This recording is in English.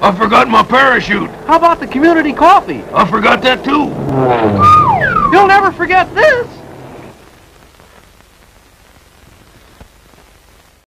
I forgot my parachute. How about the community coffee? I forgot that too. You'll never forget this.